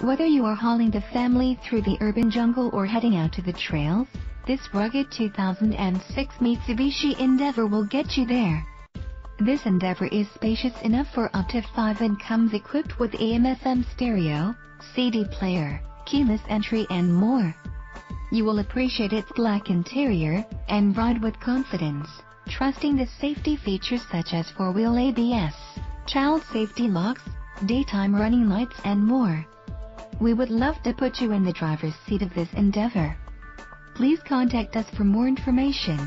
Whether you are hauling the family through the urban jungle or heading out to the trails, this rugged 2006 Mitsubishi Endeavor will get you there. This Endeavor is spacious enough for up to 5 and comes equipped with AM-FM stereo, CD player, keyless entry and more. You will appreciate its black interior and ride with confidence, trusting the safety features such as 4-wheel ABS, child safety locks, daytime running lights and more. We would love to put you in the driver's seat of this Endeavor. Please contact us for more information.